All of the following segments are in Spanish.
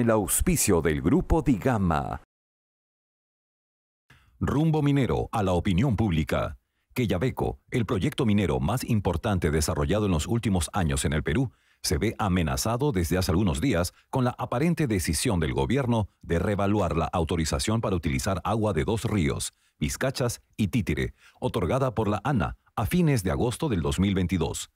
el auspicio del Grupo Digama. Rumbo Minero a la opinión pública. Quellaveco, el proyecto minero más importante desarrollado en los últimos años en el Perú, se ve amenazado desde hace algunos días con la aparente decisión del gobierno de revaluar la autorización para utilizar agua de dos ríos, Vizcachas y Títere, otorgada por la ANA a fines de agosto del 2022.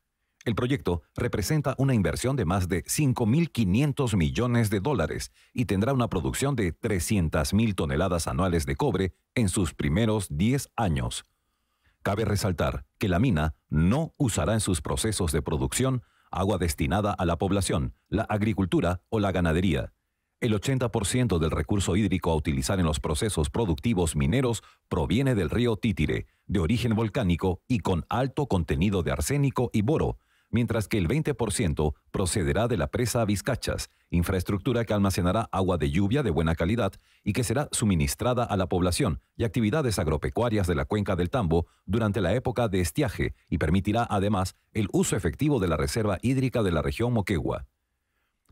El proyecto representa una inversión de más de 5.500 millones de dólares y tendrá una producción de 300.000 toneladas anuales de cobre en sus primeros 10 años. Cabe resaltar que la mina no usará en sus procesos de producción agua destinada a la población, la agricultura o la ganadería. El 80% del recurso hídrico a utilizar en los procesos productivos mineros proviene del río Títire, de origen volcánico y con alto contenido de arsénico y boro, mientras que el 20% procederá de la presa Vizcachas, infraestructura que almacenará agua de lluvia de buena calidad y que será suministrada a la población y actividades agropecuarias de la cuenca del Tambo durante la época de estiaje y permitirá además el uso efectivo de la reserva hídrica de la región Moquegua.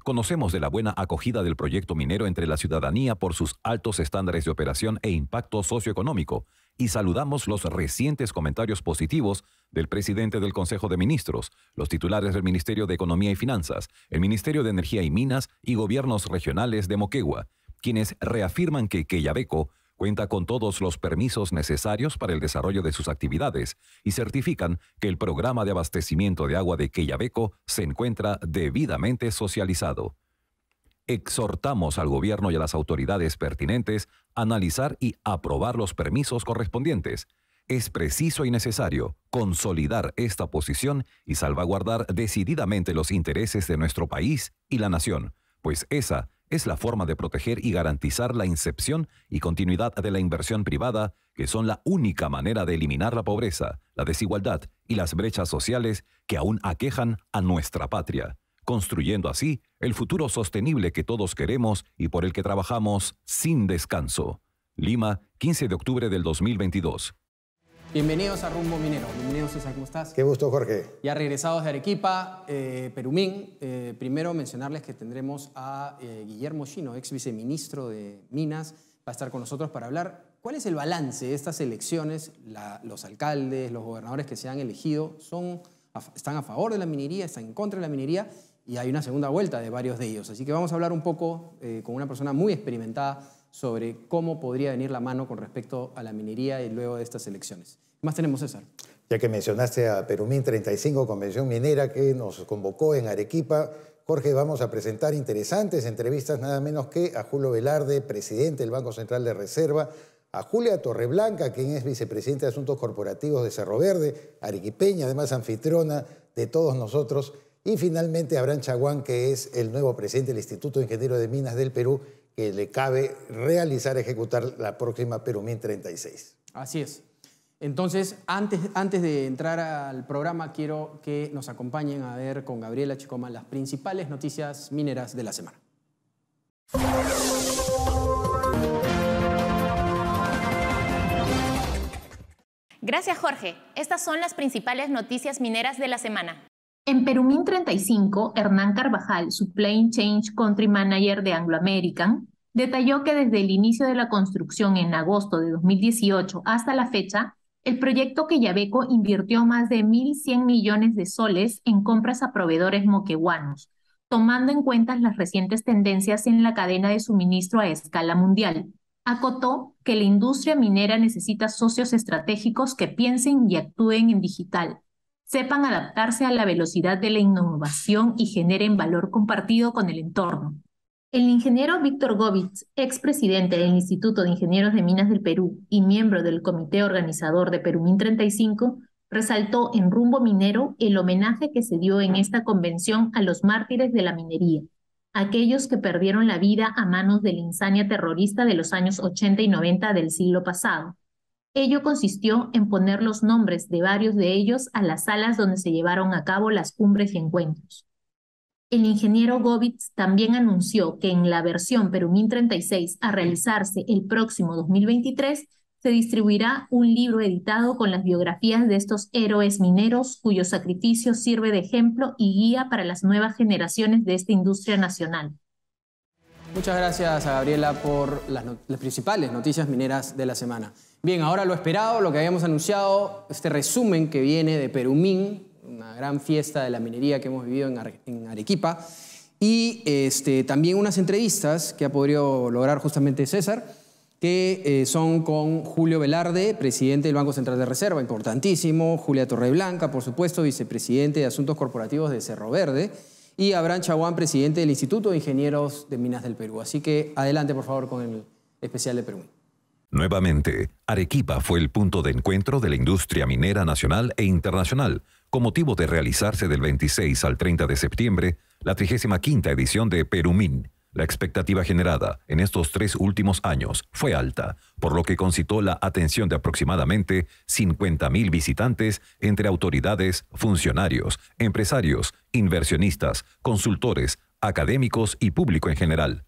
Conocemos de la buena acogida del proyecto minero entre la ciudadanía por sus altos estándares de operación e impacto socioeconómico y saludamos los recientes comentarios positivos del presidente del Consejo de Ministros, los titulares del Ministerio de Economía y Finanzas, el Ministerio de Energía y Minas y gobiernos regionales de Moquegua, quienes reafirman que Quellaveco cuenta con todos los permisos necesarios para el desarrollo de sus actividades y certifican que el programa de abastecimiento de agua de Quellaveco se encuentra debidamente socializado. Exhortamos al gobierno y a las autoridades pertinentes a analizar y aprobar los permisos correspondientes. Es preciso y necesario consolidar esta posición y salvaguardar decididamente los intereses de nuestro país y la nación, pues esa es la forma de proteger y garantizar la incepción y continuidad de la inversión privada, que son la única manera de eliminar la pobreza, la desigualdad y las brechas sociales que aún aquejan a nuestra patria, construyendo así el futuro sostenible que todos queremos y por el que trabajamos sin descanso. Lima, 15 de octubre del 2022. Bienvenidos a Rumbo Minero. Bienvenidos, César, ¿cómo estás? Qué gusto, Jorge. Ya regresados de Arequipa, eh, Perumín. Eh, primero mencionarles que tendremos a eh, Guillermo Chino, ex viceministro de Minas, va a estar con nosotros para hablar cuál es el balance de estas elecciones. los alcaldes, los gobernadores que se han elegido son, están a favor de la minería, están en contra de la minería y hay una segunda vuelta de varios de ellos. Así que vamos a hablar un poco con una persona muy experimentada sobre cómo podría venir la mano con respecto a la minería y luego de estas elecciones. ¿Qué más tenemos, César? Ya que mencionaste a Perumín 35, Convención Minera, que nos convocó en Arequipa, Jorge, vamos a presentar interesantes entrevistas, nada menos que a Julio Velarde, presidente del Banco Central de Reserva, a Julia Torreblanca, quien es vicepresidente de Asuntos Corporativos de Cerro Verde, arequipeña, además anfitriona de todos nosotros, y finalmente Abraham Chaguán, que es el nuevo presidente del Instituto Ingeniero de Minas del Perú, que le cabe realizar, ejecutar la próxima Perumín 36. Así es. Entonces, antes, antes de entrar al programa, quiero que nos acompañen a ver con Gabriela Chicoma las principales noticias mineras de la semana. Gracias, Jorge. Estas son las principales noticias mineras de la semana. En Perumín 35, Hernán Carvajal, Supply Change Country Manager de Anglo American, detalló que desde el inicio de la construcción en agosto de 2018 hasta la fecha, el proyecto Quellaveco invirtió más de 1.100 millones de soles en compras a proveedores moqueguanos, tomando en cuenta las recientes tendencias en la cadena de suministro a escala mundial. Acotó que la industria minera necesita socios estratégicos que piensen y actúen en digital, sepan adaptarse a la velocidad de la innovación y generen valor compartido con el entorno. El ingeniero Víctor Govitz, expresidente del Instituto de Ingenieros de Minas del Perú y miembro del comité organizador de Perumín 35, resaltó en Rumbo Minero el homenaje que se dio en esta convención a los mártires de la minería, aquellos que perdieron la vida a manos de la insania terrorista de los años 80 y 90 del siglo pasado, Ello consistió en poner los nombres de varios de ellos a las salas donde se llevaron a cabo las cumbres y encuentros. El ingeniero Govitz también anunció que en la versión Perumín 36 a realizarse el próximo 2023 se distribuirá un libro editado con las biografías de estos héroes mineros cuyo sacrificio sirve de ejemplo y guía para las nuevas generaciones de esta industria nacional. Muchas gracias a Gabriela por las, las, principales noticias mineras de la semana. Bien, ahora lo esperado, lo que habíamos anunciado, este resumen que viene de Perumín, una gran fiesta de la minería que hemos vivido en, Arequipa, y este, también unas entrevistas que ha podido lograr justamente César, que eh, son con Julio Velarde, presidente del Banco Central de Reserva, importantísimo, Julia Torreblanca, por supuesto, vicepresidente de Asuntos Corporativos de Cerro Verde, y Abraham Chaguán, presidente del Instituto de Ingenieros de Minas del Perú. Así que adelante, por favor, con el especial de Perú. Nuevamente, Arequipa fue el punto de encuentro de la industria minera nacional e internacional, con motivo de realizarse del 26 al 30 de septiembre la 35 edición de Perumín. La expectativa generada en estos tres últimos años fue alta, por lo que concitó la atención de aproximadamente 50.000 visitantes entre autoridades, funcionarios, empresarios, inversionistas, consultores, académicos y público en general.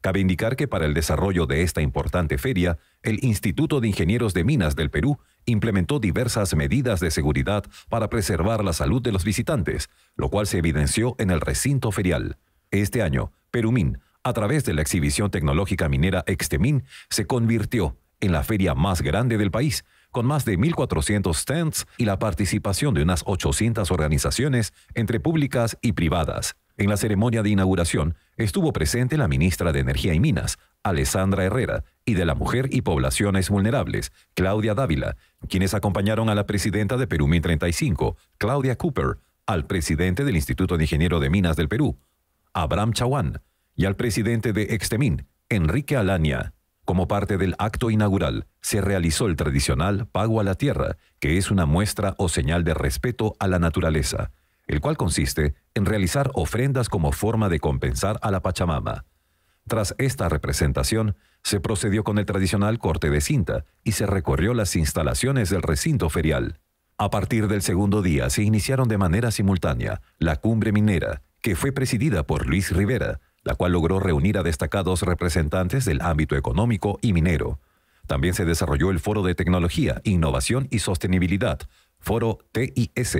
Cabe indicar que para el desarrollo de esta importante feria, el Instituto de Ingenieros de Minas del Perú implementó diversas medidas de seguridad para preservar la salud de los visitantes, lo cual se evidenció en el recinto ferial. Este año, Perumín, a través de la exhibición tecnológica minera Extemin, se convirtió en la feria más grande del país, con más de 1.400 stands y la participación de unas 800 organizaciones entre públicas y privadas. En la ceremonia de inauguración estuvo presente la ministra de Energía y Minas, Alessandra Herrera, y de la Mujer y Poblaciones Vulnerables, Claudia Dávila, quienes acompañaron a la presidenta de Perú 35, Claudia Cooper, al presidente del Instituto de Ingeniero de Minas del Perú, Abraham Chawan, y al presidente de Extemin, Enrique Alania. Como parte del acto inaugural, se realizó el tradicional pago a la tierra, que es una muestra o señal de respeto a la naturaleza el cual consiste en realizar ofrendas como forma de compensar a la Pachamama. Tras esta representación, se procedió con el tradicional corte de cinta y se recorrió las instalaciones del recinto ferial. A partir del segundo día se iniciaron de manera simultánea la cumbre minera, que fue presidida por Luis Rivera, la cual logró reunir a destacados representantes del ámbito económico y minero. También se desarrolló el Foro de Tecnología, Innovación y Sostenibilidad, Foro TIS,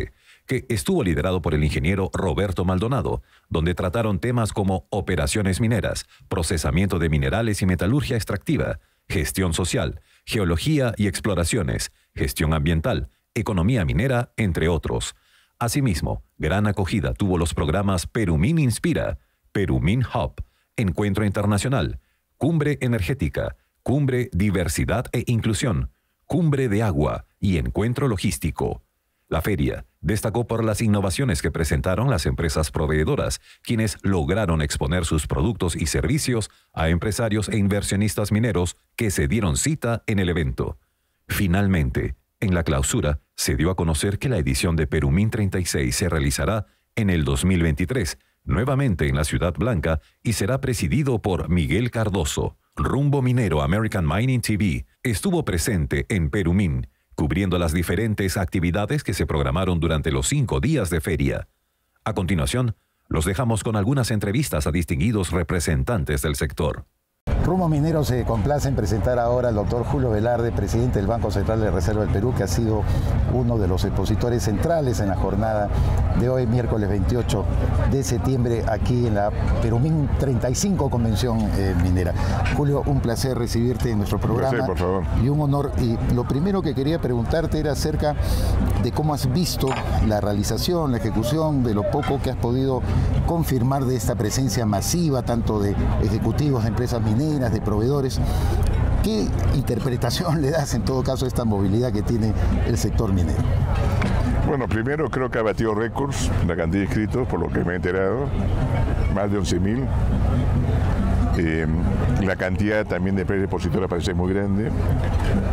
que estuvo liderado por el ingeniero Roberto Maldonado, donde trataron temas como operaciones mineras, procesamiento de minerales y metalurgia extractiva, gestión social, geología y exploraciones, gestión ambiental, economía minera, entre otros. Asimismo, gran acogida tuvo los programas Perumin Inspira, Perumin Hub, Encuentro Internacional, Cumbre Energética, Cumbre Diversidad e Inclusión, Cumbre de Agua y Encuentro Logístico. La feria destacó por las innovaciones que presentaron las empresas proveedoras, quienes lograron exponer sus productos y servicios a empresarios e inversionistas mineros que se dieron cita en el evento. Finalmente, en la clausura, se dio a conocer que la edición de Perumín 36 se realizará en el 2023, nuevamente en la Ciudad Blanca, y será presidido por Miguel Cardoso. Rumbo Minero American Mining TV estuvo presente en Perumín cubriendo las diferentes actividades que se programaron durante los cinco días de feria. A continuación, los dejamos con algunas entrevistas a distinguidos representantes del sector. Rumo Minero se complace en presentar ahora al doctor Julio Velarde, presidente del Banco Central de Reserva del Perú, que ha sido uno de los expositores centrales en la jornada de hoy, miércoles 28 de septiembre, aquí en la Perumín 35 Convención eh, Minera. Julio, un placer recibirte en nuestro programa. por favor. Y un honor. Y lo primero que quería preguntarte era acerca de cómo has visto la realización, la ejecución, de lo poco que has podido confirmar de esta presencia masiva, tanto de ejecutivos de empresas mineras, de proveedores. ¿Qué interpretación le das en todo caso a esta movilidad que tiene el sector minero? Bueno, primero creo que ha batido récords la cantidad de inscritos, por lo que me he enterado, más de 11.000. Eh, la cantidad también de empresas depositoras parece muy grande.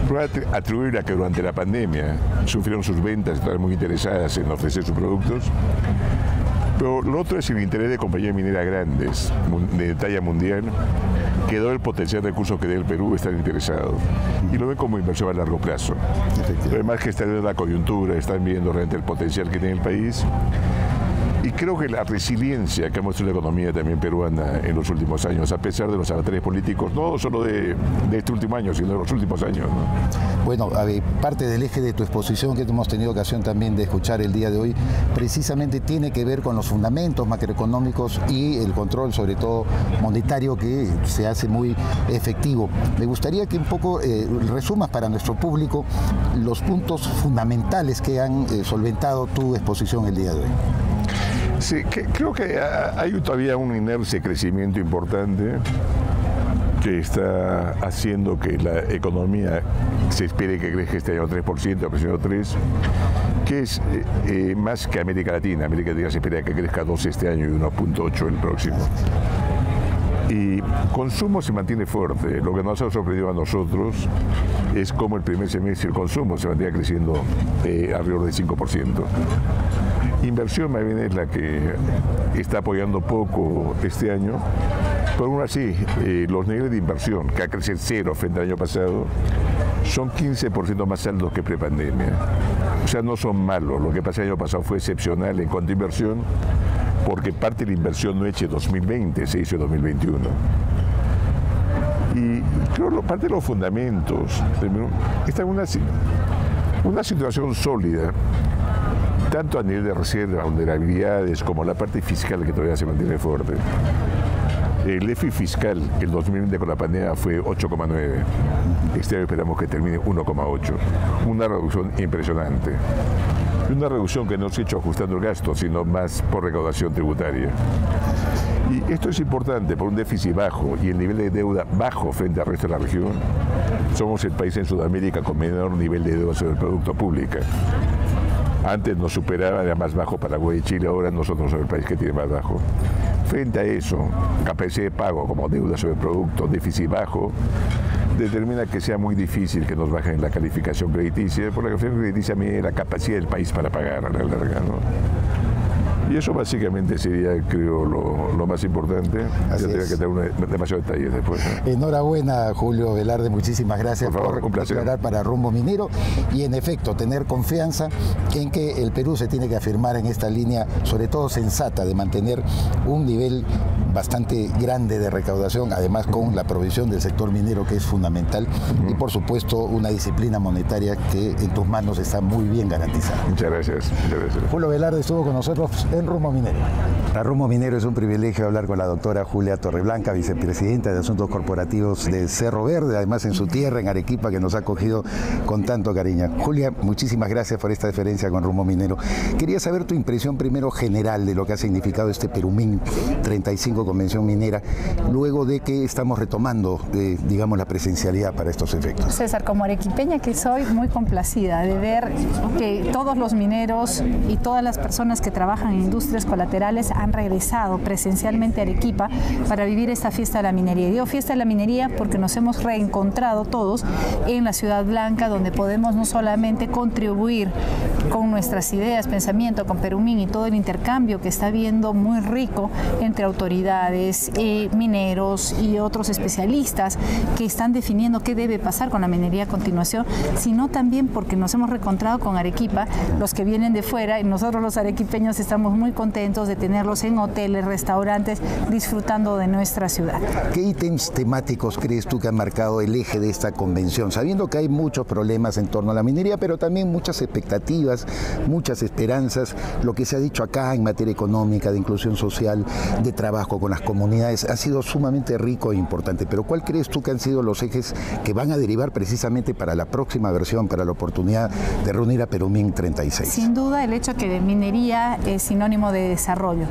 Pero atribuir a que durante la pandemia sufrieron sus ventas, estaban muy interesadas en ofrecer sus productos. Pero lo otro es el interés de compañías mineras grandes, de talla mundial, que dado el potencial de recursos que dé el Perú, están interesados. Y lo ven como inversión a largo plazo. Además que están viendo la coyuntura, están viendo realmente el potencial que tiene el país. Y creo que la resiliencia que ha mostrado la economía también peruana en los últimos años, a pesar de los avatares políticos, no solo de, este último año, sino de los últimos años. Bueno, parte del eje de tu exposición que hemos tenido ocasión también de escuchar el día de hoy, precisamente tiene que ver con los fundamentos macroeconómicos y el control, sobre todo monetario, que se hace muy efectivo. Me gustaría que un poco eh, resumas para nuestro público los puntos fundamentales que han eh, solventado tu exposición el día de hoy. Sí, creo que hay todavía una inercia crecimiento importante que está haciendo que la economía se espere que crezca este año 3%, aproximadamente 3%, que es eh, eh, más que América Latina. América Latina se espera que crezca 2 este año y 1.8 el próximo. Y consumo se mantiene fuerte. Lo que nos ha sorprendido a nosotros es cómo el primer semestre el consumo se mantiene creciendo eh, alrededor del 5%. Inversión más bien es la que está apoyando poco este año. Pero aún así, eh, los niveles de inversión, que ha crecido cero frente al año pasado, son 15% más altos que prepandemia. O sea, no son malos. Lo que pasó el año pasado fue excepcional en cuanto a inversión, porque parte de la inversión no hecha en 2020, se hizo en 2021. Y creo que parte de los fundamentos está en una situación sólida tanto a nivel de reserva, vulnerabilidades, como la parte fiscal que todavía se mantiene fuerte. El EFI fiscal el 2020 con la pandemia fue 8,9. Este año esperamos que termine 1,8. Una reducción impresionante. Una reducción que no se ha hecho ajustando el gasto, sino más por recaudación tributaria. Y esto es importante por un déficit bajo y el nivel de deuda bajo frente al resto de la región. Somos el país en Sudamérica con menor nivel de deuda sobre el Producto Público. Antes nos superaba, era más bajo Paraguay y Chile, ahora nosotros somos el país que tiene más bajo. Frente a eso, capacidad de pago como deuda sobre producto, déficit bajo, determina que sea muy difícil que nos bajen la calificación crediticia, porque la calificación crediticia mide la capacidad del país para pagar a la larga. ¿no? Y eso básicamente sería, creo, lo, más importante. Así ya que tener demasiados detalles después. Enhorabuena, Julio Velarde, muchísimas gracias por, favor, declarar para Rumbo Minero y en efecto tener confianza en que el Perú se tiene que afirmar en esta línea, sobre todo sensata, de mantener un nivel bastante grande de recaudación, además con la provisión del sector minero que es fundamental y por supuesto una disciplina monetaria que en tus manos está muy bien garantizada. Muchas gracias. Muchas gracias. Julio Velarde estuvo con nosotros en Rumbo Minero. A Rumbo Minero es un privilegio hablar con la doctora Julia Torreblanca, vicepresidenta de Asuntos Corporativos de Cerro Verde, además en su tierra, en Arequipa, que nos ha acogido con tanto cariño. Julia, muchísimas gracias por esta diferencia con Rumbo Minero. Quería saber tu impresión primero general de lo que ha significado este Perumín 35 Convención Minera, luego de que estamos retomando, eh, digamos, la presencialidad para estos efectos. César, como arequipeña que soy, muy complacida de ver que todos los mineros y todas las personas que trabajan en industrias colaterales han regresado presencialmente a Arequipa para vivir esta fiesta de la minería. Y digo fiesta de la minería porque nos hemos reencontrado todos en la Ciudad Blanca, donde podemos no solamente contribuir con nuestras ideas, pensamiento, con Perumín y todo el intercambio que está viendo muy rico entre autoridades, eh, mineros y otros especialistas que están definiendo qué debe pasar con la minería a continuación, sino también porque nos hemos reencontrado con Arequipa, los que vienen de fuera y nosotros los arequipeños estamos muy contentos de tenerlos en hoteles, restaurantes, disfrutando de nuestra ciudad. ¿Qué ítems temáticos crees tú que han marcado el eje de esta convención? Sabiendo que hay muchos problemas en torno a la minería, pero también muchas expectativas, muchas esperanzas, lo que se ha dicho acá en materia económica, de inclusión social, de trabajo con las comunidades, ha sido sumamente rico e importante. Pero ¿cuál crees tú que han sido los ejes que van a derivar precisamente para la próxima versión, para la oportunidad de reunir a Perumín 36? Sin duda el hecho que de minería es sinónimo de desarrollo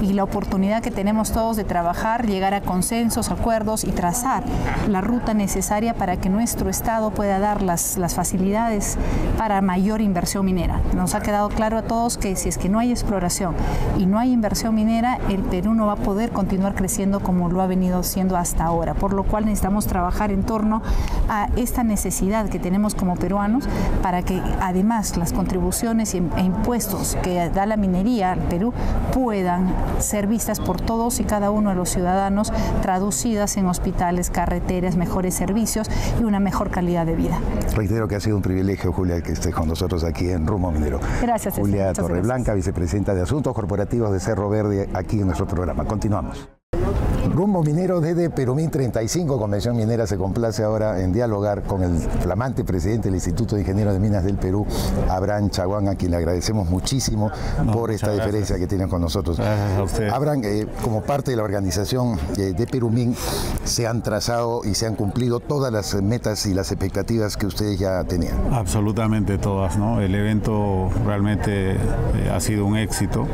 y la oportunidad que tenemos todos de trabajar, llegar a consensos, acuerdos y trazar la ruta necesaria para que nuestro Estado pueda dar las, las facilidades para mayor inversión minera. Nos ha quedado claro a todos que si es que no hay exploración y no hay inversión minera, el Perú no va a poder continuar creciendo como lo ha venido siendo hasta ahora, por lo cual necesitamos trabajar en torno a esta necesidad que tenemos como peruanos para que además las contribuciones e impuestos que da la minería al Perú puedan ser vistas por todos y cada uno de los ciudadanos, traducidas en hospitales, carreteras, mejores servicios y una mejor calidad de vida. Reitero que ha sido un privilegio, Julia, que estés con nosotros aquí en Rumo Minero. Gracias, Julia Torreblanca, vicepresidenta de Asuntos Corporativos de Cerro Verde, aquí en nuestro programa. Continuamos. Rumbo Minero desde Perumín 35, Convención Minera, se complace ahora en dialogar con el flamante presidente del Instituto de Ingenieros de Minas del Perú, Abraham Chaguán, a quien le agradecemos muchísimo por esta diferencia que tienen con nosotros. Abraham, eh, como parte de la organización eh, de Perumín, se han trazado y se han cumplido todas las metas y las expectativas que ustedes ya tenían. Absolutamente todas, ¿no? El evento realmente eh, ha sido un éxito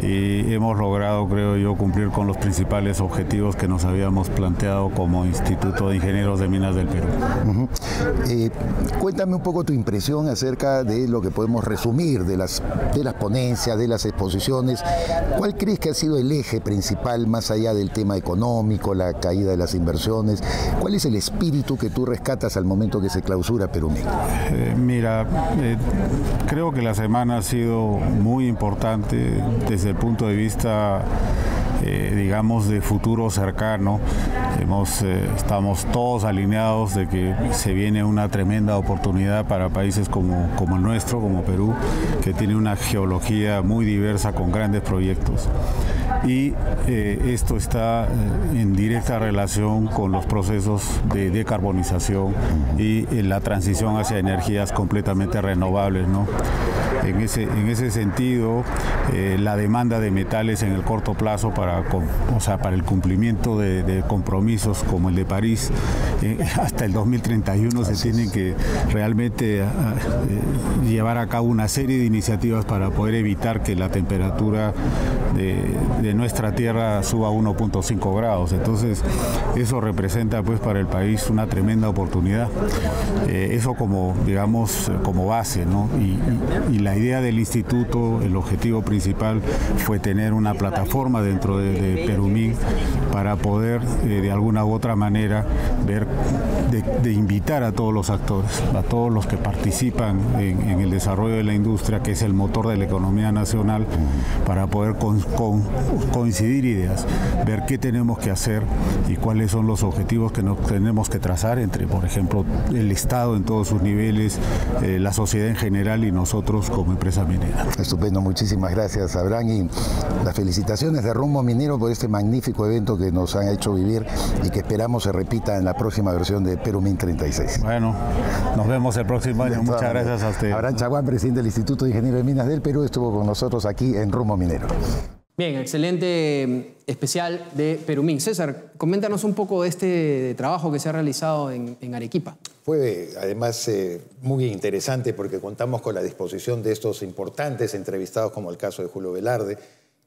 y hemos logrado, creo yo, cumplir con los principales objetivos que nos habíamos planteado como Instituto de Ingenieros de Minas del Perú. Eh, cuéntame un poco tu impresión acerca de lo que podemos resumir de las, de las ponencias, de las exposiciones. ¿Cuál crees que ha sido el eje principal más allá del tema económico, la caída de las inversiones? ¿Cuál es el espíritu que tú rescatas al momento que se clausura Perú eh, mira, eh, creo que la semana ha sido muy importante desde el punto de vista eh, digamos, de futuro cercano. Hemos, eh, estamos todos alineados de que se viene una tremenda oportunidad para países como, como el nuestro, como Perú, que tiene una geología muy diversa con grandes proyectos y eh, esto está en directa relación con los procesos de decarbonización y la transición hacia energías completamente renovables. ¿no? En, ese, en ese sentido, la demanda de metales en el corto plazo para o sea, para el cumplimiento de, compromisos como el de París, eh, hasta el 2031 se tienen que realmente eh, llevar a cabo una serie de iniciativas para poder evitar que la temperatura de, nuestra tierra suba a 1.5 grados. Entonces, eso representa pues para el país una tremenda oportunidad. Eh, eso como, digamos, como base, ¿no? Y, la idea del instituto, el objetivo principal fue tener una plataforma dentro de de, Perumín para poder eh, de alguna u otra manera ver, de, invitar a todos los actores, a todos los que participan en, el desarrollo de la industria, que es el motor de la economía nacional, para poder coincidir ideas, ver qué tenemos que hacer y cuáles son los objetivos que nos tenemos que trazar entre, por ejemplo, el Estado en todos sus niveles, eh, la sociedad en general y nosotros como empresa minera. Estupendo, muchísimas gracias, Abraham, y las felicitaciones de Rumbo Minero por este magnífico evento que nos han hecho vivir y que esperamos se repita en la próxima versión de Perú 36. Bueno, nos vemos el próximo año. Muchas gracias a usted. Abraham Chaguán, presidente del Instituto de Ingenieros de Minas del Perú, estuvo con nosotros aquí en Rumbo Minero. Bien, excelente mm, especial de Perumín. César, coméntanos un poco de este trabajo que se ha realizado en, Arequipa. Fue además eh, muy interesante porque contamos con la disposición de estos importantes entrevistados como el caso de Julio Velarde,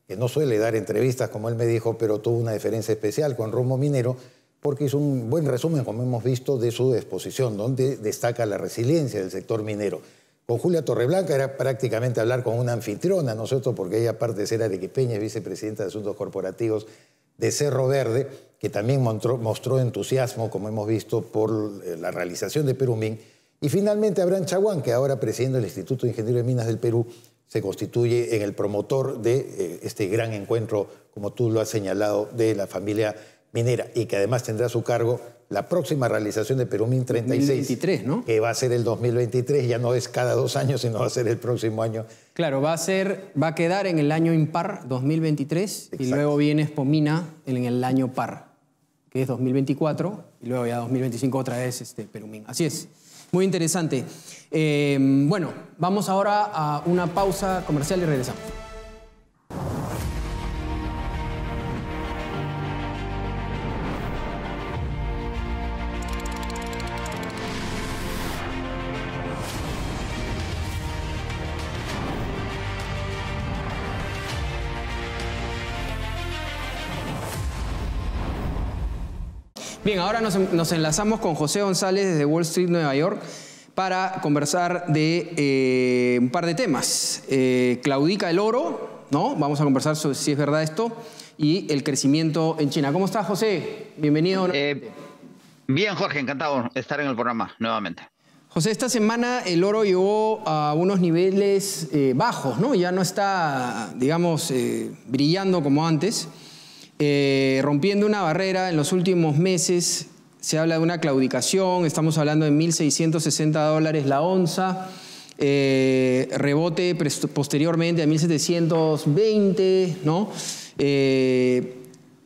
que no suele dar entrevistas, como él me dijo, pero tuvo una diferencia especial con Romo Minero, porque hizo un buen resumen, como hemos visto, de su exposición, donde destaca la resiliencia del sector minero. Con Julia Torreblanca era prácticamente hablar con una anfitriona, nosotros, porque ella, aparte de ser arequipeña, es vicepresidenta de Asuntos Corporativos de Cerro Verde, que también mostró, entusiasmo, como hemos visto, por eh, la realización de Perumín. Y finalmente Abraham Chaguán, que ahora preside el Instituto de Ingenieros de Minas del Perú, se constituye en el promotor de eh, este gran encuentro, como tú lo has señalado, de la familia minera y que además tendrá a su cargo la próxima realización de Perumín 36, ¿no? que va a ser el 2023, ya no es cada dos años, sino va a ser el próximo año. Claro, va a, ser, va a quedar en el año impar 2023 y luego viene Spomina en el año par, que es 2024, y luego ya 2025 otra vez este, Perumín. Así es. Muy interesante. Eh, bueno, vamos ahora a una pausa comercial y regresamos. Bien, ahora nos, enlazamos con José González desde Wall Street, Nueva York, para conversar de eh, un par de temas. Eh, claudica el oro, ¿no? Vamos a conversar sobre si es verdad esto, y el crecimiento en China. ¿Cómo estás, José? Bienvenido. Eh, bien, Jorge, encantado de estar en el programa nuevamente. José, esta semana el oro llegó a unos niveles eh, bajos, ¿no? Ya no está, digamos, eh, brillando como antes, eh, rompiendo una barrera en los últimos meses. Se habla de una claudicación, estamos hablando de 1.660 dólares la onza, rebote posteriormente a 1.720, ¿no?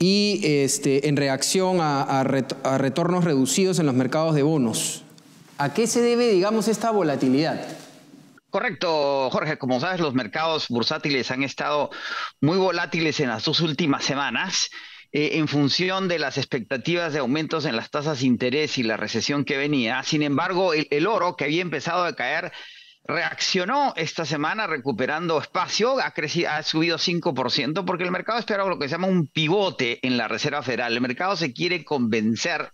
y este, en reacción a retornos reducidos en los mercados de bonos. ¿A qué se debe, digamos, esta volatilidad? Correcto, Jorge. Como sabes, los mercados bursátiles han estado muy volátiles en las dos últimas semanas. Eh, en función de las expectativas de aumentos en las tasas de interés y la recesión que venía. Sin embargo, el, oro, que había empezado a caer, reaccionó esta semana recuperando espacio, ha, crecido, ha subido 5%, porque el mercado espera lo que se llama un pivote en la Reserva Federal. El mercado se quiere convencer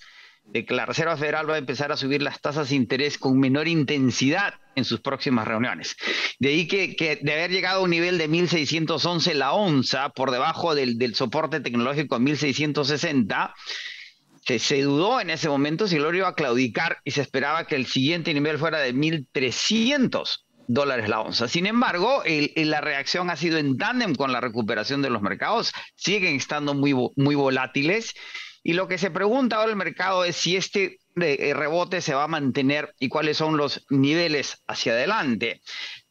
de que la Reserva Federal va a empezar a subir las tasas de interés con menor intensidad en sus próximas reuniones. De ahí que, de haber llegado a un nivel de 1.611 la onza, por debajo del, soporte tecnológico a 1.660, se, se, dudó en ese momento si el oro iba a claudicar y se esperaba que el siguiente nivel fuera de 1.300 dólares la onza. Sin embargo, la reacción ha sido en tándem con la recuperación de los mercados, siguen estando muy, muy volátiles y lo que se pregunta ahora el mercado es si este eh, rebote se va a mantener y cuáles son los niveles hacia adelante.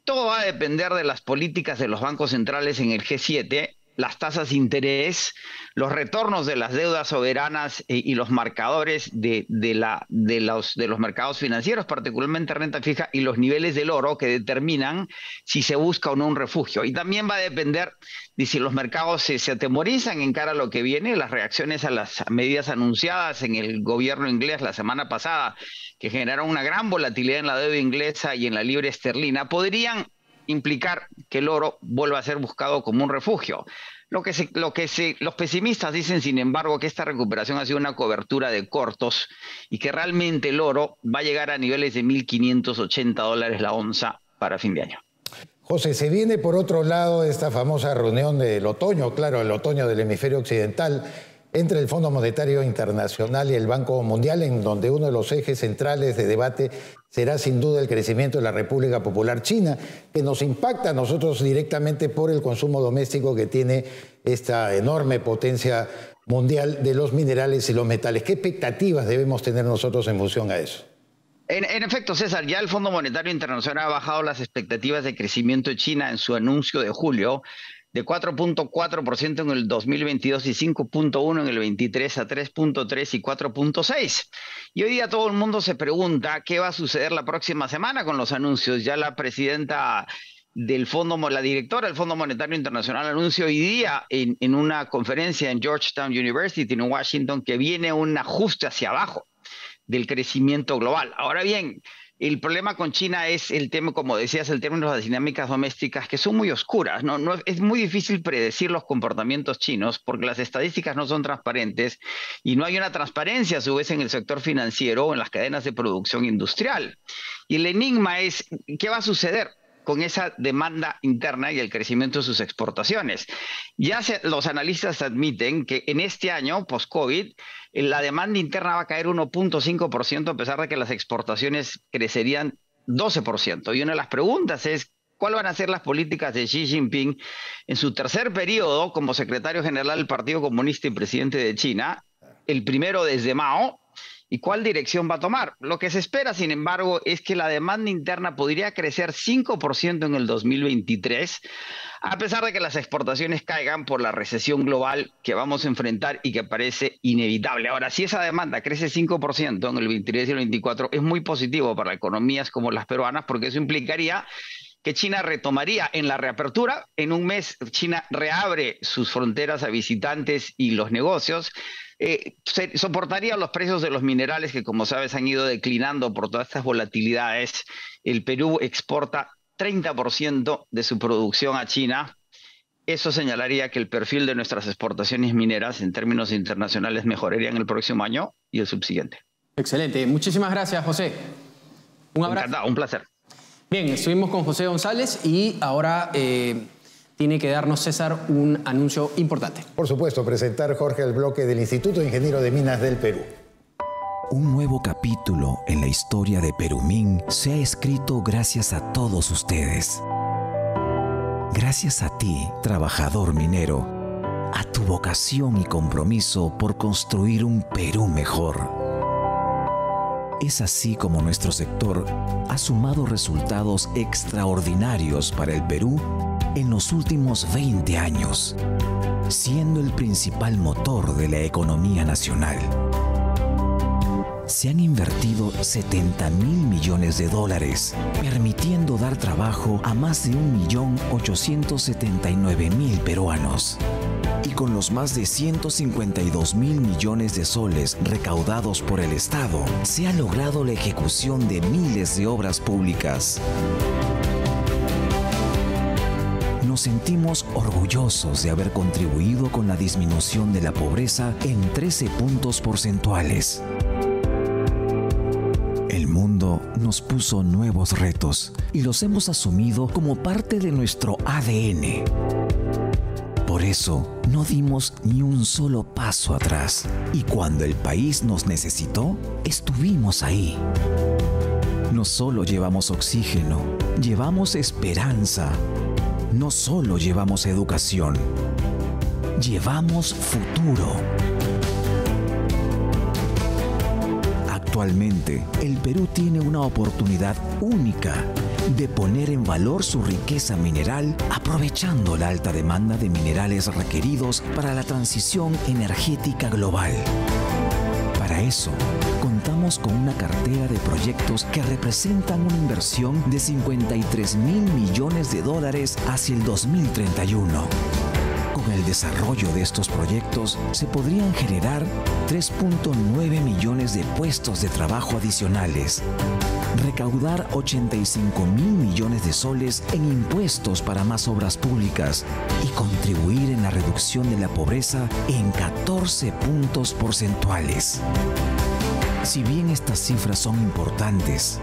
Todo va a depender de las políticas de los bancos centrales en el G7 las tasas de interés, los retornos de las deudas soberanas eh, y los marcadores de, la, de, los, de los mercados financieros, particularmente renta fija, y los niveles del oro que determinan si se busca o no un refugio. Y también va a depender de si los mercados se, se atemorizan en cara a lo que viene, las reacciones a las medidas anunciadas en el gobierno inglés la semana pasada, que generaron una gran volatilidad en la deuda inglesa y en la libre esterlina, podrían implicar que el oro vuelva a ser buscado como un refugio. Lo que, los pesimistas dicen, sin embargo, que esta recuperación ha sido una cobertura de cortos y que realmente el oro va a llegar a niveles de 1.580 dólares la onza para fin de año. José, se viene por otro lado esta famosa reunión del otoño, claro, el otoño del hemisferio occidental entre el Fondo Monetario Internacional y el Banco Mundial, en donde uno de los ejes centrales de debate será sin duda el crecimiento de la República Popular China, que nos impacta a nosotros directamente por el consumo doméstico que tiene esta enorme potencia mundial de los minerales y los metales. ¿Qué expectativas debemos tener nosotros en función a eso? En, en, efecto, César, ya el Fondo Monetario Internacional ha bajado las expectativas de crecimiento de China en su anuncio de julio de 4.4% en el 2022 y 5.1 en el 23 a 3.3 y 4.6. Y hoy día todo el mundo se pregunta qué va a suceder la próxima semana con los anuncios. Ya la presidenta del Fondo, la directora del Fondo Monetario Internacional anunció hoy día en, en una conferencia en Georgetown University en Washington que viene un ajuste hacia abajo del crecimiento global. Ahora bien, el problema con China es el tema, como decías, el término de las dinámicas domésticas, que son muy oscuras. ¿no? Es muy difícil predecir los comportamientos chinos porque las estadísticas no son transparentes y no hay una transparencia a su vez en el sector financiero o en las cadenas de producción industrial. Y el enigma es, ¿qué va a suceder? Con esa demanda interna y el crecimiento de sus exportaciones. Ya los analistas admiten que en este año, post-COVID, la demanda interna va a caer 1.5% a pesar de que las exportaciones crecerían 12%. Y una de las preguntas es, ¿cuáles van a ser las políticas de Xi Jinping en su tercer periodo como secretario general del Partido Comunista y presidente de China? El primero desde Mao, y cuál dirección va a tomar. Lo que se espera, sin embargo, es que la demanda interna podría crecer 5% en el 2023, a pesar de que las exportaciones caigan por la recesión global que vamos a enfrentar y que parece inevitable. Ahora, si esa demanda crece 5% en el 23 y el 24, es muy positivo para economías como las peruanas, porque eso implicaría que China retomaría en la reapertura. En un mes China reabre sus fronteras a visitantes y los negocios. Eh, soportaría los precios de los minerales que, como sabes, han ido declinando por todas estas volatilidades. El Perú exporta 30% de su producción a China. Eso señalaría que el perfil de nuestras exportaciones mineras en términos internacionales mejoraría en el próximo año y el subsiguiente. Excelente. Muchísimas gracias, José. Un abrazo. Encantado, un placer. Bien, estuvimos con José González y ahora eh, tiene que darnos César un anuncio importante. Por supuesto, presentar Jorge el bloque del Instituto de Ingeniero de Minas del Perú. Un nuevo capítulo en la historia de Perumín se ha escrito gracias a todos ustedes. Gracias a ti, trabajador minero, a tu vocación y compromiso por construir un Perú mejor. Es así como nuestro sector ha sumado resultados extraordinarios para el Perú en los últimos 20 años, siendo el principal motor de la economía nacional se han invertido 70 mil millones de dólares, permitiendo dar trabajo a más de 1.879.000 peruanos. Con los más de 152 mil millones de soles recaudados por el Estado, se ha logrado la ejecución de miles de obras públicas. Nos sentimos orgullosos de haber contribuido con la disminución de la pobreza en 13 puntos porcentuales nos puso nuevos retos y los hemos asumido como parte de nuestro ADN. Eso no dimos ni un solo paso atrás y cuando el país nos necesitó, estuvimos ahí. No solo llevamos oxígeno, llevamos esperanza. No solo llevamos educación, llevamos futuro. Actualmente, el Perú tiene una oportunidad única de poner en valor su riqueza mineral aprovechando la alta demanda de minerales requeridos para la transición energética global. Para eso, contamos con una cartera de proyectos que representan una inversión de 53 mil millones de dólares hacia el 2031 con desarrollo de estos proyectos se podrían generar 3.9 millones de puestos de trabajo adicionales, recaudar 85 mil millones de soles en impuestos para más obras públicas y contribuir en la reducción de la pobreza en 14 puntos porcentuales. Si bien estas cifras son importantes,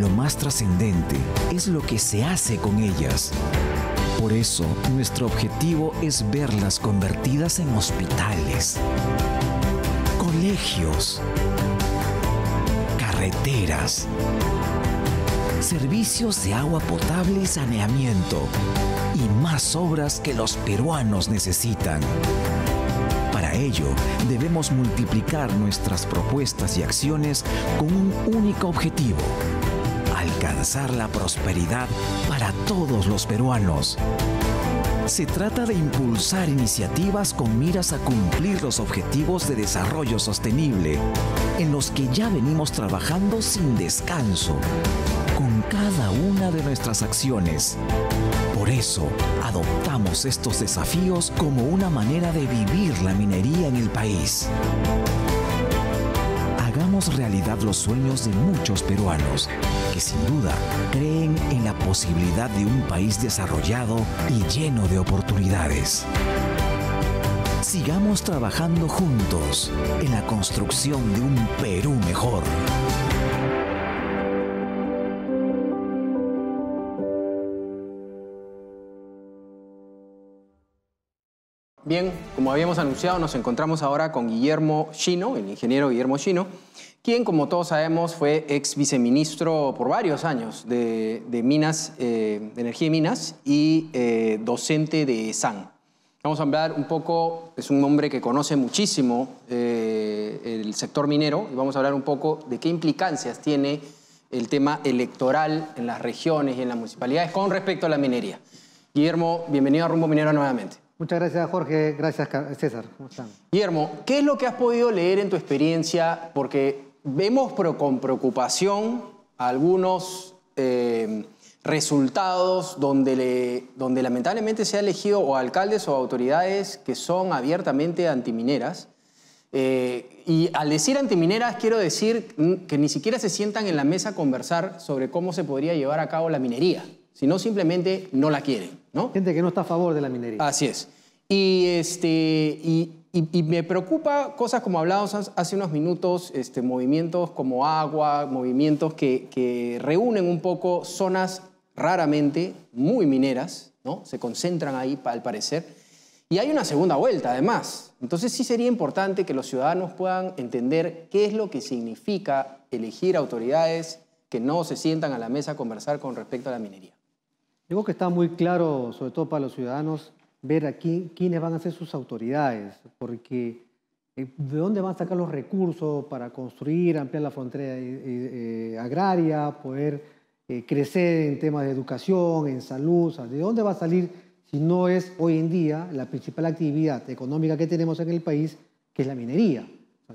lo más trascendente es lo que se hace con ellas por eso, nuestro objetivo es verlas convertidas en hospitales, colegios, carreteras, servicios de agua potable y saneamiento y más obras que los peruanos necesitan. Para ello, debemos multiplicar nuestras propuestas y acciones con un único objetivo alcanzar la prosperidad para todos los peruanos. Se trata de impulsar iniciativas con miras a cumplir los objetivos de desarrollo sostenible, en los que ya venimos trabajando sin descanso, con cada una de nuestras acciones. Por eso, adoptamos estos desafíos como una manera de vivir la minería en el país hagamos realidad los sueños de muchos peruanos que sin duda creen en la posibilidad de un país desarrollado y lleno de oportunidades. Sigamos trabajando juntos en la construcción de un Perú mejor. Bien, como habíamos anunciado, nos encontramos ahora con Guillermo Chino, el ingeniero Guillermo Chino, quien, como todos sabemos, fue ex viceministro por varios años de, Minas, eh, de Energía y Minas y eh, docente de SAN. Vamos a hablar un poco, es un hombre que conoce muchísimo eh, el sector minero y vamos a hablar un poco de qué implicancias tiene el tema electoral en las regiones y en las municipalidades con respecto a la minería. Guillermo, bienvenido a Rumbo Minero nuevamente. Muchas gracias, Jorge. Gracias, César. ¿Cómo están? Guillermo, ¿qué es lo que has podido leer en tu experiencia? Porque vemos con preocupación algunos eh, resultados donde, donde lamentablemente se ha elegido o alcaldes o autoridades que son abiertamente antimineras. Eh, y al decir antimineras quiero decir que ni siquiera se sientan en la mesa a conversar sobre cómo se podría llevar a cabo la minería sino simplemente no la quieren. ¿no? Gente que no está a favor de la minería. Así es. Y, este, y, me preocupa cosas como hablábamos hace unos minutos, este, movimientos como agua, movimientos que, que reúnen un poco zonas raramente muy mineras, ¿no? se concentran ahí al parecer, Y hay una segunda vuelta, además. Entonces sí sería importante que los ciudadanos puedan entender qué es lo que significa elegir autoridades que no se sientan a la mesa a conversar con respecto a la minería. Digo que está muy claro, sobre todo para los ciudadanos, ver aquí quiénes van a ser sus autoridades, porque eh, de dónde van a sacar los recursos para construir, ampliar la frontera eh, eh, agraria, poder crecer en temas de educación, en salud, ¿de dónde va a salir si no es hoy en día la principal actividad económica que tenemos en el país, que es la minería?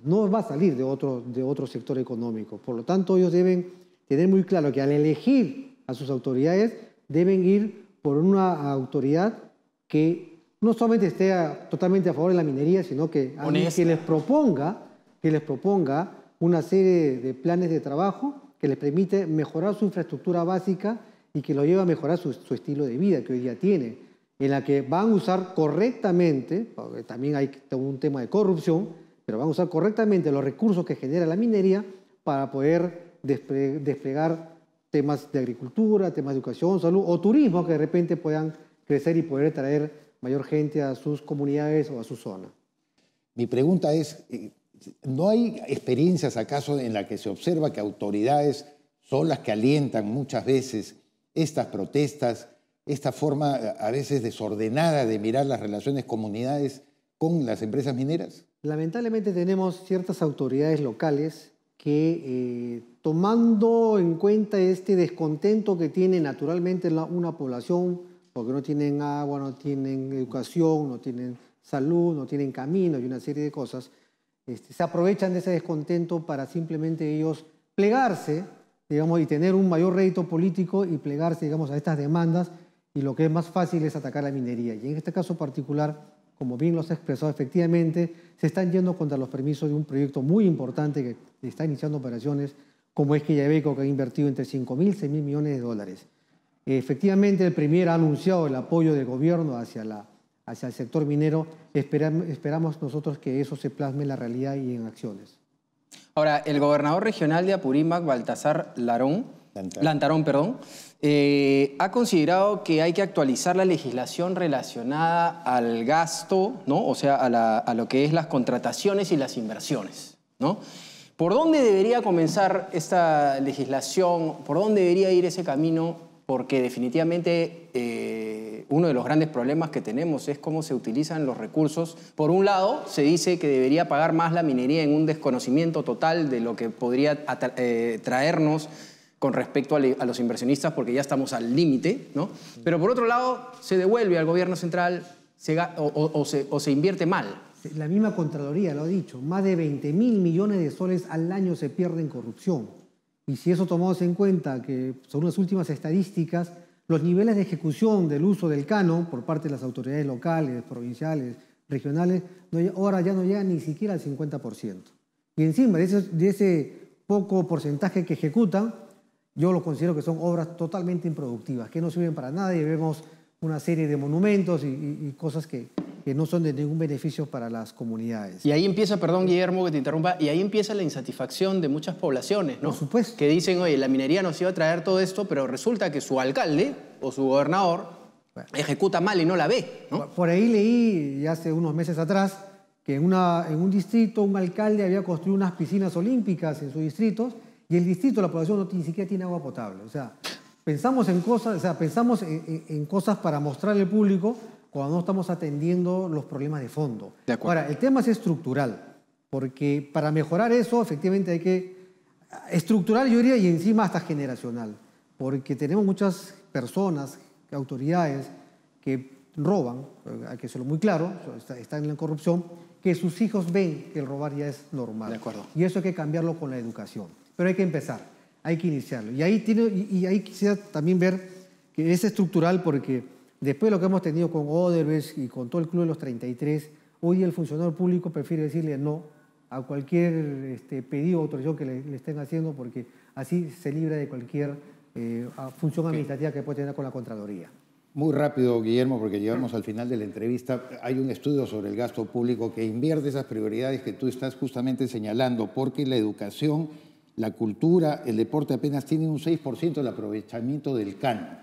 no va a salir de otro, de otro sector económico. Por lo tanto, ellos deben tener muy claro que al elegir a sus autoridades, deben ir por una autoridad que no solamente esté totalmente a favor de la minería, sino que, que les proponga, que les proponga una serie de planes de trabajo que les permite mejorar su infraestructura básica y que lo lleva a mejorar su, estilo de vida que hoy día tiene, en la que van a usar correctamente, porque también hay un tema de corrupción, pero van a usar correctamente los recursos que genera la minería para poder desplegar temas de agricultura, temas de educación, salud o turismo que de repente puedan crecer y poder traer mayor gente a sus comunidades o a su zona. Mi pregunta es, eh, ¿no hay experiencias acaso en las que se observa que autoridades son las que alientan muchas veces estas protestas, esta forma eh, a veces desordenada de mirar las relaciones comunidades con las empresas mineras? Lamentablemente tenemos ciertas autoridades locales que eh, tomando en cuenta este descontento que tiene naturalmente una población, porque no tienen agua, no tienen educación, no tienen salud, no tienen camino y una serie de cosas, este, se aprovechan de ese descontento para simplemente ellos plegarse, digamos, y tener un mayor rédito político y plegarse, digamos, a estas demandas, y lo que es más fácil es atacar la minería. Y en este caso particular, como bien los ha expresado, efectivamente se están yendo contra los permisos de un proyecto muy importante que está iniciando operaciones, como es que Yabeco, que ha invertido entre 5 mil y 6 mil millones de dólares. Efectivamente, el Premier ha anunciado el apoyo del gobierno hacia, la, hacia el sector minero. Esperamos, esperamos nosotros que eso se plasme en la realidad y en acciones. Ahora, el gobernador regional de Apurímac, Baltasar Larón, Lantarón, perdón, eh, ha considerado que hay que actualizar la legislación relacionada al gasto, ¿no? o sea, a, lo que es las contrataciones y las inversiones. ¿no? ¿Por dónde debería comenzar esta legislación? ¿Por dónde debería ir ese camino? Porque definitivamente eh, uno de los grandes problemas que tenemos es cómo se utilizan los recursos. Por un lado, se dice que debería pagar más la minería en un desconocimiento total de lo que podría eh, traernos con respecto a, los inversionistas porque ya estamos al límite, ¿no? Pero por otro lado, se devuelve al gobierno central o, se, invierte mal. La misma Contraloría lo ha dicho, más de 20 mil millones de soles al año se pierden en corrupción. Y si eso tomamos en cuenta que, son las últimas estadísticas, los niveles de ejecución del uso del canon por parte de las autoridades locales, provinciales, regionales, ahora ya no llegan ni siquiera al 50%. Y encima de ese poco porcentaje que ejecutan, yo lo considero que son obras totalmente improductivas, que no sirven para nada y vemos una serie de monumentos y, cosas que, no son de ningún beneficio para las comunidades. Y ahí empieza, perdón Guillermo que te interrumpa, y ahí empieza la insatisfacción de muchas poblaciones, ¿no? Por supuesto. Que dicen, oye, la minería nos iba a traer todo esto, pero resulta que su alcalde o su gobernador ejecuta mal y no la ve, ¿no? Por ahí leí, hace unos meses atrás, que en, una, en un distrito un alcalde había construido unas piscinas olímpicas en sus distritos y el distrito, la población no, ni siquiera tiene agua potable. O sea, pensamos en cosas, o sea, pensamos en, cosas para mostrarle al público cuando no estamos atendiendo los problemas de fondo. Ahora, el tema es estructural, porque para mejorar eso, efectivamente hay que estructural, yo diría, y encima hasta generacional, porque tenemos muchas personas, autoridades que roban, hay que decirlo muy claro, están en la corrupción, que sus hijos ven que el robar ya es normal. De acuerdo. Y eso hay que cambiarlo con la educación. Pero hay que empezar, hay que iniciarlo. Y ahí, tiene, y ahí quisiera también ver que es estructural porque después de lo que hemos tenido con Oderbes y con todo el Club de los 33, hoy el funcionario público prefiere decirle no a cualquier este, pedido o autorización que le, estén haciendo porque así se libra de cualquier eh, función administrativa que puede tener con la Contraloría. Muy rápido, Guillermo, porque llegamos al final de la entrevista. Hay un estudio sobre el gasto público que invierte esas prioridades que tú estás justamente señalando, porque la educación la cultura, el deporte apenas tienen un 6% del aprovechamiento del canon.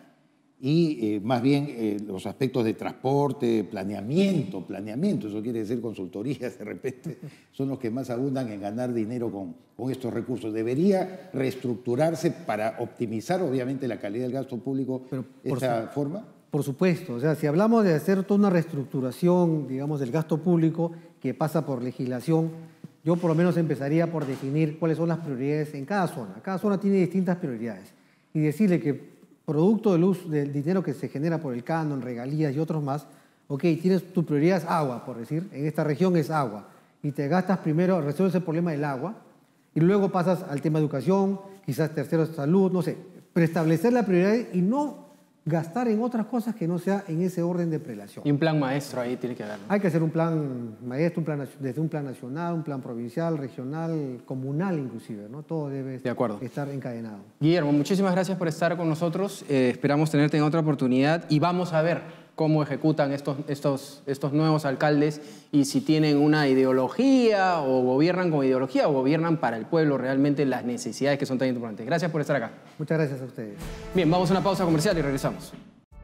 Y más bien los aspectos de transporte, planeamiento, planeamiento, eso quiere decir consultorías de repente, son los que más abundan en ganar dinero con, con estos recursos. Debería reestructurarse para optimizar obviamente la calidad del gasto público de esta forma. Por supuesto, o sea, si hablamos de hacer toda una reestructuración, digamos, del gasto público que pasa por legislación, yo por lo menos empezaría por definir cuáles son las prioridades en cada zona. Cada zona tiene distintas prioridades y decirle que producto del, uso, del dinero que se genera por el canon, regalías y otros más, ok, tienes tu prioridad es agua, por decir, en esta región es agua, y te gastas primero, resuelves el problema del agua, y luego pasas al tema de educación, quizás tercero salud, no sé, preestablecer la prioridad y no gastar en otras cosas que no sea en ese orden de prelación. Y un plan maestro ahí tiene que haber. Hay que hacer un plan maestro, un plan, desde un plan nacional, un plan provincial, regional, comunal inclusive, ¿no? Todo debe de acuerdo. estar encadenado. Guillermo, muchísimas gracias por estar con nosotros. Eh, esperamos tenerte en otra oportunidad y vamos a ver cómo ejecutan estos, estos, estos nuevos alcaldes y si tienen una ideología o gobiernan con ideología o gobiernan para el pueblo realmente las necesidades que son tan importantes. Gracias por estar acá. Muchas gracias a ustedes. Bien, vamos a una pausa comercial y regresamos.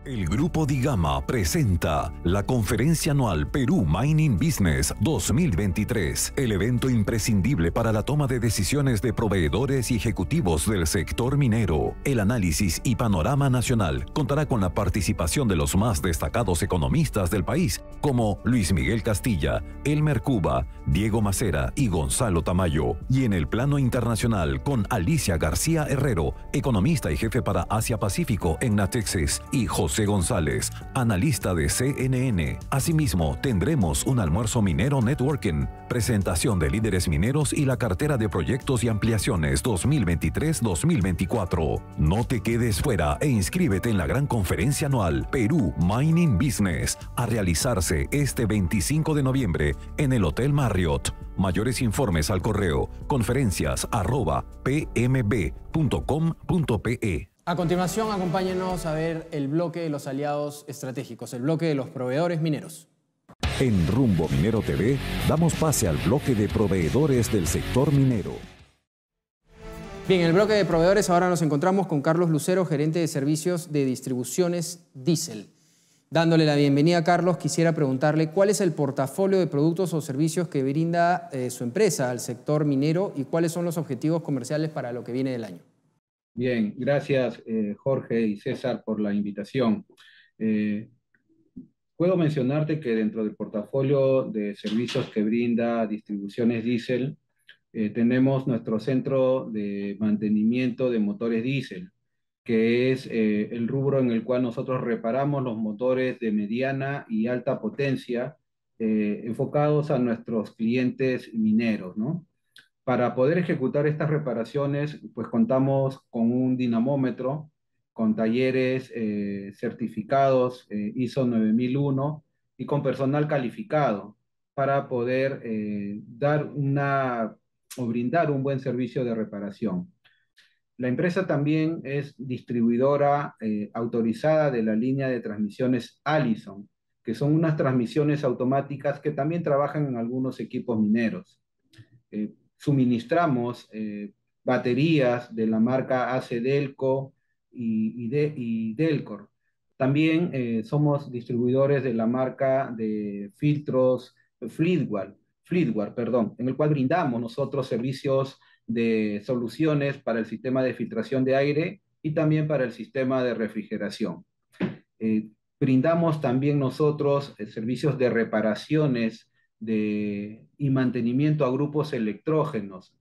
El Grupo Digama presenta la conferencia anual Perú Mining Business 2023, el evento imprescindible para la toma de decisiones de proveedores y ejecutivos del sector minero. El análisis y panorama nacional contará con la participación de los más destacados economistas del país, como Luis Miguel Castilla, Elmer Cuba, Diego Macera y Gonzalo Tamayo. Y en el plano internacional con Alicia García Herrero, economista y jefe para Asia Pacífico en Natexas, y José González, analista de CNN. Asimismo, tendremos un almuerzo minero networking, presentación de líderes mineros y la cartera de proyectos y ampliaciones 2023-2024. No te quedes fuera e inscríbete en la gran conferencia anual Perú Mining Business a realizarse este 25 de noviembre en el Hotel Marriott. Mayores informes al correo conferencias a continuación, acompáñenos a ver el bloque de los aliados estratégicos, el bloque de los proveedores mineros. En Rumbo Minero TV damos pase al bloque de proveedores del sector minero. Bien, en el bloque de proveedores ahora nos encontramos con Carlos Lucero, gerente de servicios de distribuciones Diesel. Dándole la bienvenida a Carlos, quisiera preguntarle cuál es el portafolio de productos o servicios que brinda eh, su empresa al sector minero y cuáles son los objetivos comerciales para lo que viene del año. Bien, gracias eh, Jorge y César por la invitación. Eh, puedo mencionarte que dentro del portafolio de servicios que brinda Distribuciones Diesel, eh, tenemos nuestro centro de mantenimiento de motores diésel, que es el rubro en el cual nosotros reparamos los motores de mediana y alta potencia enfocados a nuestros clientes mineros, ¿no? Para poder ejecutar estas reparaciones, pues contamos con un dinamómetro, con talleres eh, certificados eh, ISO 9001 y con personal calificado para poder eh, dar una o brindar un buen servicio de reparación. La empresa también es distribuidora autorizada de la línea de transmisiones Allison, que son unas transmisiones automáticas que también trabajan en algunos equipos mineros suministramos eh, baterías de la marca AC Delco y, Delcor. También eh, somos distribuidores de la marca de filtros Fleetware, Fleetware, perdón, en el cual brindamos nosotros servicios de soluciones para el sistema de filtración de aire y también para el sistema de refrigeración. Eh, brindamos también nosotros servicios de reparaciones de, y mantenimiento a grupos electrógenos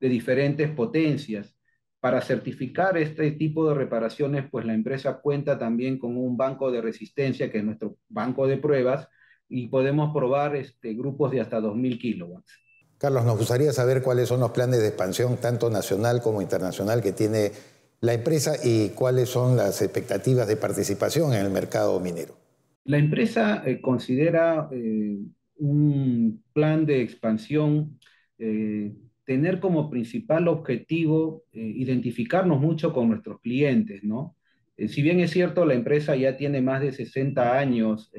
de diferentes potencias. Para certificar este tipo de reparaciones, pues la empresa cuenta también con un banco de resistencia, que es nuestro banco de pruebas, y podemos probar este, grupos de hasta 2.000 kilowatts. Carlos, nos gustaría saber cuáles son los planes de expansión, tanto nacional como internacional, que tiene la empresa y cuáles son las expectativas de participación en el mercado minero. La empresa eh, considera eh, un plan de expansión, eh, tener como principal objetivo eh, identificarnos mucho con nuestros clientes, ¿no? Eh, si bien es cierto, la empresa ya tiene más de 60 años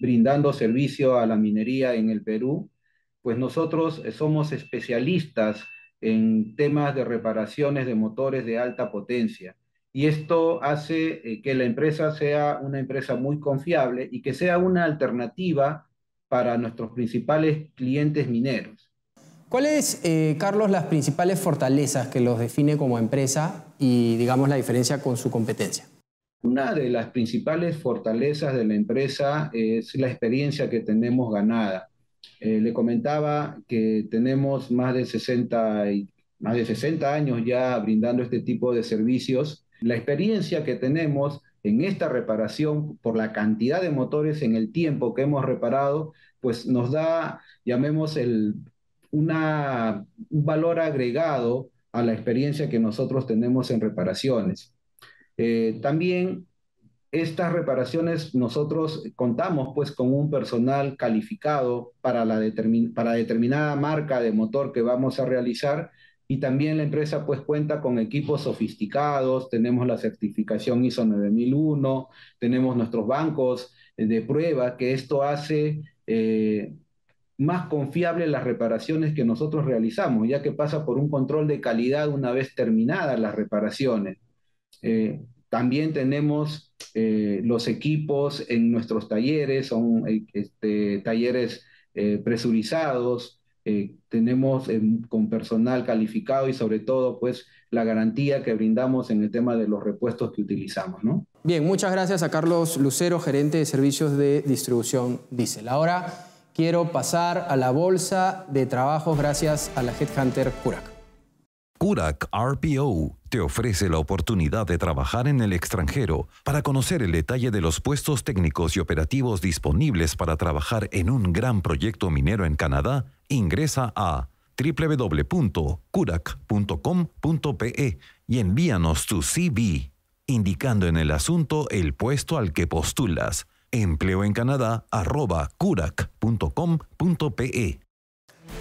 brindando servicio a la minería en el Perú, pues nosotros somos especialistas en temas de reparaciones de motores de alta potencia y esto hace eh, que la empresa sea una empresa muy confiable y que sea una alternativa para nuestros principales clientes mineros. ¿Cuáles, eh, Carlos, las principales fortalezas que los define como empresa y, digamos, la diferencia con su competencia? Una de las principales fortalezas de la empresa es la experiencia que tenemos ganada. Eh, le comentaba que tenemos más de 60, más de 60 años ya brindando este tipo de servicios. La experiencia que tenemos en esta reparación por la cantidad de motores en el tiempo que hemos reparado, pues nos da, llamemos, el, una, un valor agregado a la experiencia que nosotros tenemos en reparaciones. Eh, también estas reparaciones nosotros contamos pues con un personal calificado para, la para determinada marca de motor que vamos a realizar y también la empresa pues cuenta con equipos sofisticados, tenemos la certificación ISO 9001, tenemos nuestros bancos de prueba, que esto hace eh, más confiable las reparaciones que nosotros realizamos, ya que pasa por un control de calidad una vez terminadas las reparaciones. Eh, también tenemos eh, los equipos en nuestros talleres, son este, talleres presurizados, eh, tenemos con personal calificado y sobre todo pues la garantía que brindamos en el tema de los repuestos que utilizamos. ¿no? Bien, muchas gracias a Carlos Lucero, gerente de servicios de distribución Diesel. Ahora quiero pasar a la bolsa de trabajos gracias a la Headhunter Curac. Curac RPO te ofrece la oportunidad de trabajar en el extranjero. Para conocer el detalle de los puestos técnicos y operativos disponibles para trabajar en un gran proyecto minero en Canadá, ingresa a www.curac.com.pe y envíanos tu CV, indicando en el asunto el puesto al que postulas. Empleo en Canadá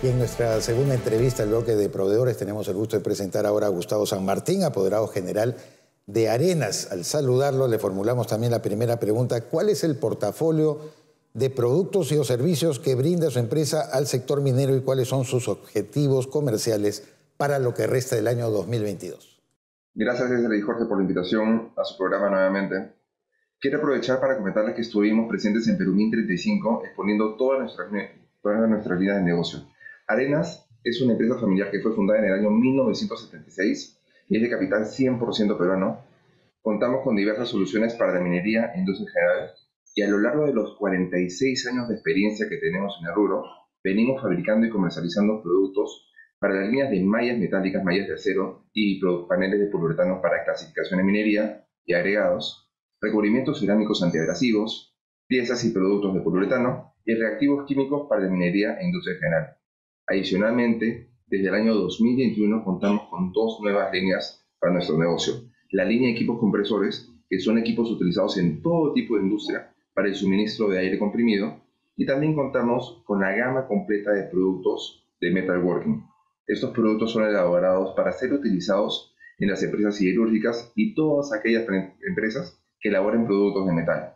y en nuestra segunda entrevista al bloque de proveedores tenemos el gusto de presentar ahora a Gustavo San Martín, apoderado general de Arenas. Al saludarlo le formulamos también la primera pregunta, ¿cuál es el portafolio de productos y o servicios que brinda su empresa al sector minero y cuáles son sus objetivos comerciales para lo que resta del año 2022? Gracias César Jorge por la invitación a su programa nuevamente. Quiero aprovechar para comentarles que estuvimos presentes en Perú 35 exponiendo todas nuestras, todas nuestras líneas de negocio Arenas es una empresa familiar que fue fundada en el año 1976 y es de capital 100% peruano. Contamos con diversas soluciones para la minería e industria en general y a lo largo de los 46 años de experiencia que tenemos en el rubro, venimos fabricando y comercializando productos para las líneas de mallas metálicas, mallas de acero y paneles de poliuretano para clasificación de minería y agregados, recubrimientos cerámicos antiabrasivos, piezas y productos de poliuretano y reactivos químicos para la minería e industria en general. Adicionalmente, desde el año 2021 contamos con dos nuevas líneas para nuestro negocio. La línea de equipos compresores, que son equipos utilizados en todo tipo de industria para el suministro de aire comprimido, y también contamos con la gama completa de productos de metalworking. Estos productos son elaborados para ser utilizados en las empresas siderúrgicas y todas aquellas empresas que elaboren productos de metal.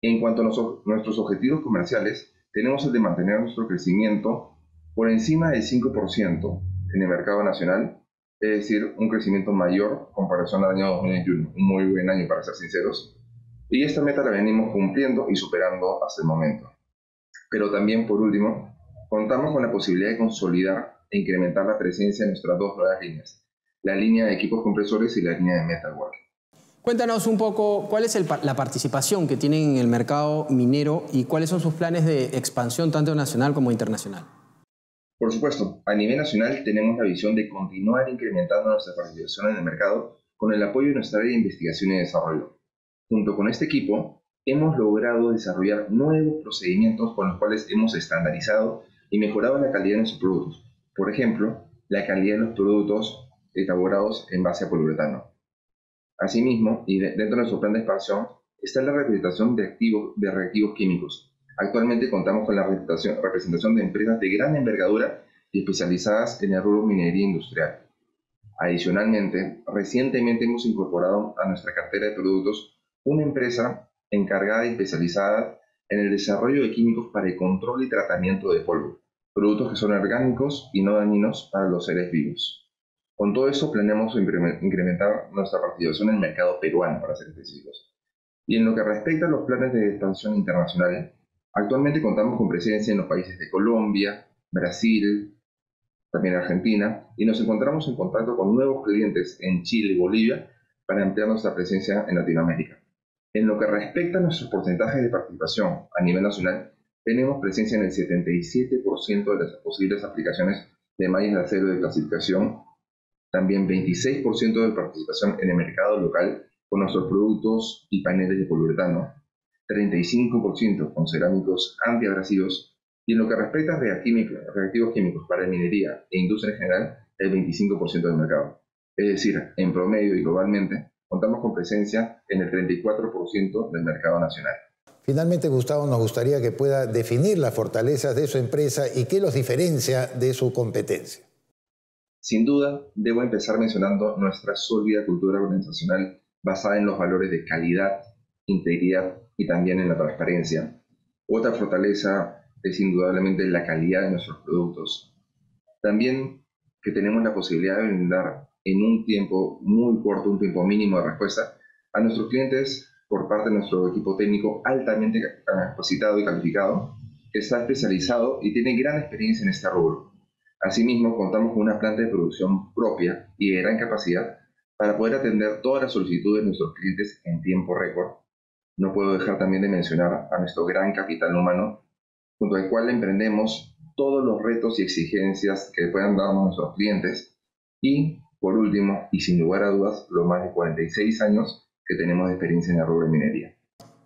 En cuanto a nuestros objetivos comerciales, tenemos el de mantener nuestro crecimiento por encima del 5% en el mercado nacional, es decir, un crecimiento mayor comparación al año 2021, un muy buen año para ser sinceros. Y esta meta la venimos cumpliendo y superando hasta el momento. Pero también, por último, contamos con la posibilidad de consolidar e incrementar la presencia en nuestras dos nuevas líneas, la línea de equipos compresores y la línea de metalwork. Cuéntanos un poco cuál es la participación que tienen en el mercado minero y cuáles son sus planes de expansión tanto nacional como internacional. Por supuesto, a nivel nacional tenemos la visión de continuar incrementando nuestra participación en el mercado con el apoyo de nuestra área de investigación y desarrollo. Junto con este equipo, hemos logrado desarrollar nuevos procedimientos con los cuales hemos estandarizado y mejorado la calidad de nuestros productos. Por ejemplo, la calidad de los productos elaborados en base a poliuretano. Asimismo, y dentro de nuestro plan de expansión, está la representación de, activos, de reactivos químicos, Actualmente contamos con la representación de empresas de gran envergadura y especializadas en el rubro minería industrial. Adicionalmente, recientemente hemos incorporado a nuestra cartera de productos una empresa encargada y especializada en el desarrollo de químicos para el control y tratamiento de polvo, productos que son orgánicos y no dañinos para los seres vivos. Con todo eso planeamos incrementar nuestra participación en el mercado peruano, para ser específicos. Y en lo que respecta a los planes de expansión internacional, actualmente contamos con presencia en los países de Colombia, Brasil, también Argentina, y nos encontramos en contacto con nuevos clientes en Chile y Bolivia para ampliar nuestra presencia en Latinoamérica. En lo que respecta a nuestros porcentajes de participación a nivel nacional, tenemos presencia en el 77% de las posibles aplicaciones de mallas de acero de clasificación, también 26% de participación en el mercado local con nuestros productos y paneles de poliuretano, 35% con cerámicos antiabrasivos y en lo que respecta a reactivos químicos para minería e industria en general, el 25% del mercado. Es decir, en promedio y globalmente, contamos con presencia en el 34% del mercado nacional. Finalmente, Gustavo, nos gustaría que pueda definir las fortalezas de su empresa y qué los diferencia de su competencia. Sin duda, debo empezar mencionando nuestra sólida cultura organizacional basada en los valores de calidad, integridad y también en la transparencia. Otra fortaleza es indudablemente la calidad de nuestros productos. También que tenemos la posibilidad de brindar en un tiempo muy corto, un tiempo mínimo de respuesta, a nuestros clientes por parte de nuestro equipo técnico altamente capacitado y calificado, que está especializado y tiene gran experiencia en este rubro. Asimismo, contamos con una planta de producción propia y de gran capacidad para poder atender todas las solicitudes de nuestros clientes en tiempo récord. No puedo dejar también de mencionar a nuestro gran capital humano junto al cual emprendemos todos los retos y exigencias que puedan darnos nuestros clientes. Y, por último, y sin lugar a dudas, los más de 46 años que tenemos de experiencia en la rubro minería.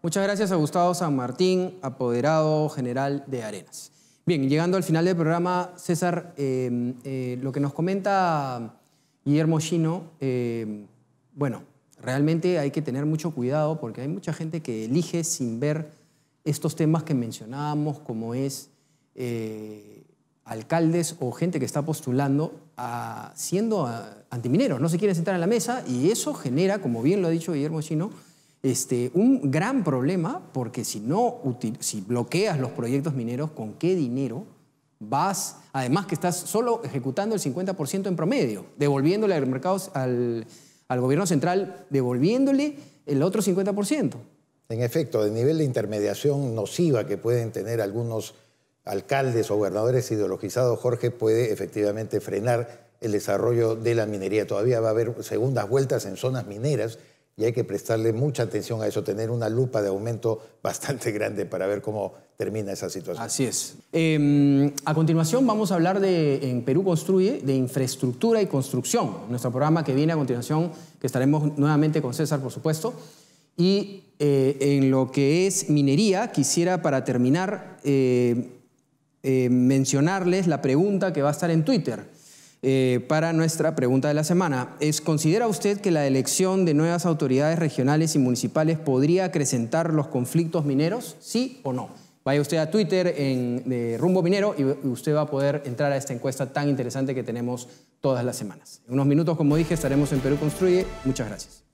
Muchas gracias a Gustavo San Martín, apoderado general de Arenas. Bien, llegando al final del programa, César, eh, eh, lo que nos comenta Guillermo Chino, eh, bueno, realmente hay que tener mucho cuidado porque hay mucha gente que elige sin ver estos temas que mencionábamos, como es eh, alcaldes o gente que está postulando a, siendo antimineros, no se quieren sentar en la mesa y eso genera, como bien lo ha dicho Guillermo Chino, este, un gran problema porque si no si bloqueas los proyectos mineros, ¿con qué dinero vas? Además que estás solo ejecutando el 50% en promedio, devolviéndole al mercado, al, al gobierno central, devolviéndole el otro 50%. En efecto, el nivel de intermediación nociva que pueden tener algunos alcaldes o gobernadores ideologizados, Jorge, puede efectivamente frenar el desarrollo de la minería. Todavía va a haber segundas vueltas en zonas mineras y hay que prestarle mucha atención a eso, tener una lupa de aumento bastante grande para ver cómo termina esa situación. Así es. Em, a continuación vamos a hablar de, en Perú Construye, de infraestructura y construcción, nuestro programa que viene a continuación, que estaremos nuevamente con César, por supuesto. Y eh, en lo que es minería, quisiera para terminar eh, eh, mencionarles la pregunta que va a estar en Twitter para nuestra pregunta de la semana. Es, ¿considera usted que la elección de nuevas autoridades regionales y municipales podría acrecentar los conflictos mineros? ¿Sí o no? Vaya usted a Twitter en Rumbo Minero y usted va a poder entrar a esta encuesta tan interesante que tenemos todas las semanas. En unos minutos, como dije, estaremos en Perú Construye. Muchas gracias.